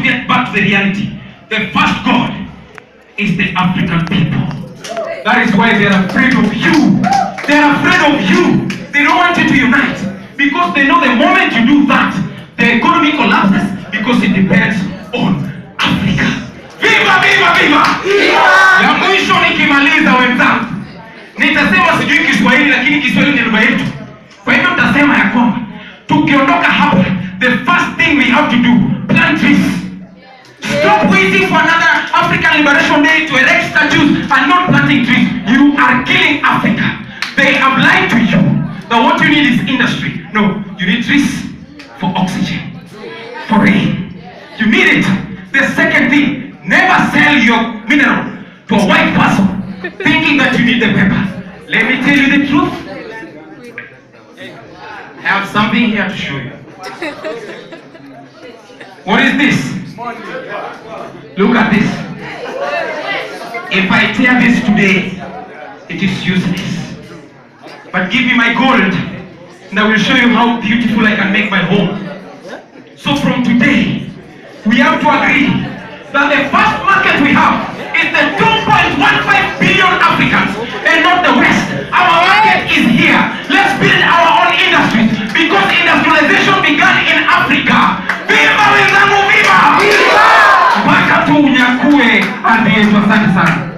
to get back to the reality. The first God is the African people. That is why they are afraid of you. They are afraid of you. They don't want you to unite because they know the moment you do that, the economy collapses because it depends on Africa. Viva, viva, viva! Ya mwisho nikimaliza wenzangu, nitasema sijui Kiswahili, lakini Kiswahili ni lugha yetu. Kwa hivyo nitasema ya kwamba tukiondoka hapa, the first thing we have to do, plant trees. Waiting for another African Liberation Day to erect statues and not planting trees. You are killing Africa. They have lied to you that what you need is industry. No, you need trees for oxygen, for rain. You need it. The second thing, never sell your mineral to a white person thinking that you need the paper. Let me tell you the truth. I have something here to show you. What is this? Look at this. If I tear this today, it is useless. But give me my gold, and I will show you how beautiful I can make my home. So from today, we have to agree that the first market we have is the unyakue ardhi yetu. Asante sana.